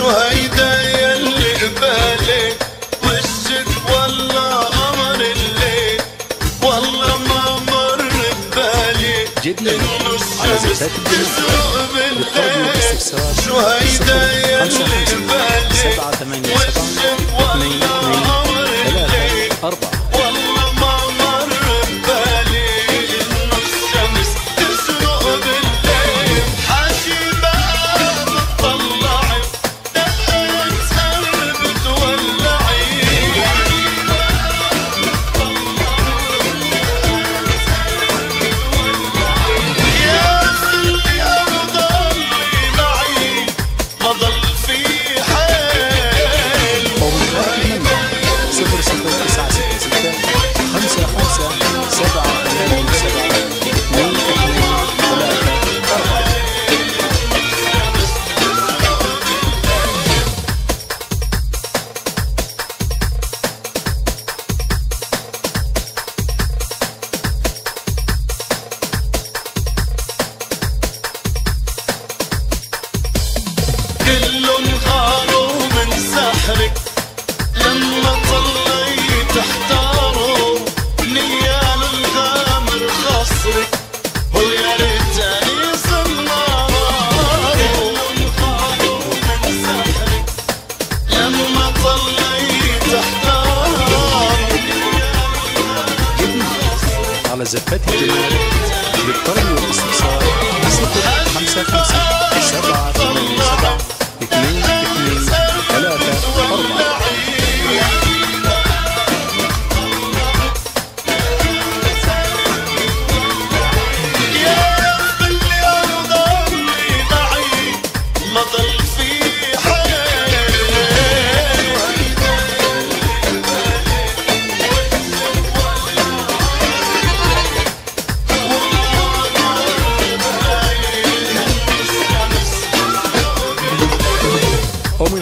هيدا يلي قبالي. وشك والله قمر الليل. والله ما مر ببالي جبنا الشمس تزرق بالليل. شهيدة يلي قبالي. وشك على زفات الجمال للطلب والاستفسار. 0 5 5 7 8 7 2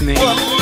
listening.